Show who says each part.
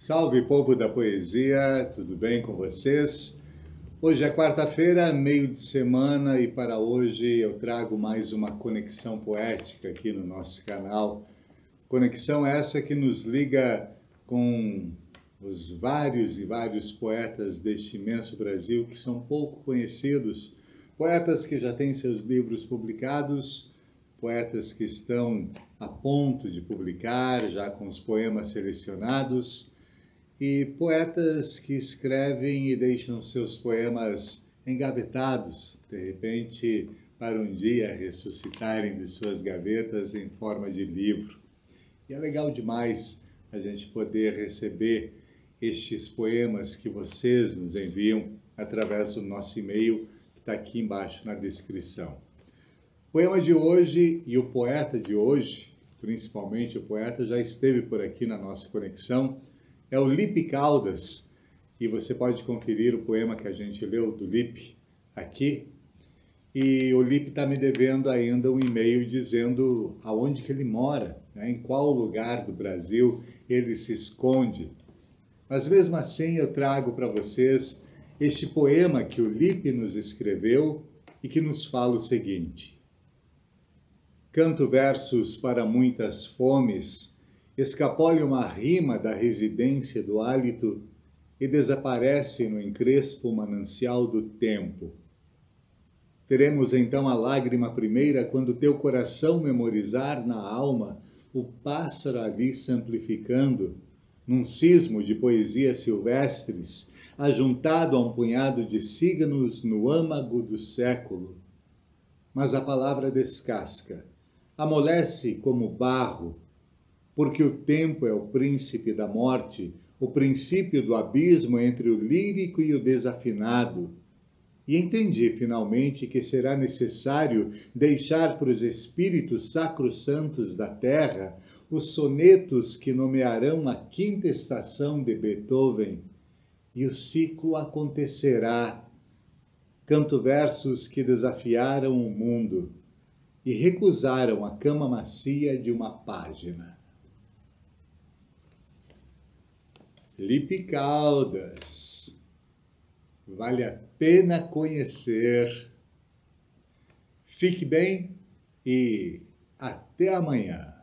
Speaker 1: Salve povo da poesia, tudo bem com vocês? Hoje é quarta-feira, meio de semana, e para hoje eu trago mais uma conexão poética aqui no nosso canal. Conexão essa que nos liga com os vários e vários poetas deste imenso Brasil que são pouco conhecidos, poetas que já têm seus livros publicados, poetas que estão a ponto de publicar, já com os poemas selecionados e poetas que escrevem e deixam seus poemas engavetados, de repente, para um dia ressuscitarem de suas gavetas em forma de livro. E é legal demais a gente poder receber estes poemas que vocês nos enviam através do nosso e-mail que está aqui embaixo na descrição. O poema de hoje e o poeta de hoje, principalmente o poeta, já esteve por aqui na nossa conexão é o Lipe Caldas, e você pode conferir o poema que a gente leu do Lipe aqui. E o Lipe está me devendo ainda um e-mail dizendo aonde que ele mora, né? em qual lugar do Brasil ele se esconde. Mas mesmo assim eu trago para vocês este poema que o Lipe nos escreveu e que nos fala o seguinte: Canto versos para muitas fomes escapole uma rima da residência do hálito e desaparece no encrespo manancial do tempo. Teremos então a lágrima primeira quando teu coração memorizar na alma o pássaro ali amplificando, num cismo de poesias silvestres, ajuntado a um punhado de signos no âmago do século. Mas a palavra descasca, amolece como barro, porque o tempo é o príncipe da morte, o princípio do abismo entre o lírico e o desafinado. E entendi finalmente que será necessário deixar para os espíritos sacrossantos da terra os sonetos que nomearão a quinta estação de Beethoven, e o ciclo acontecerá. Canto versos que desafiaram o mundo e recusaram a cama macia de uma página. Lipe Caldas. Vale a pena conhecer. Fique bem e até amanhã.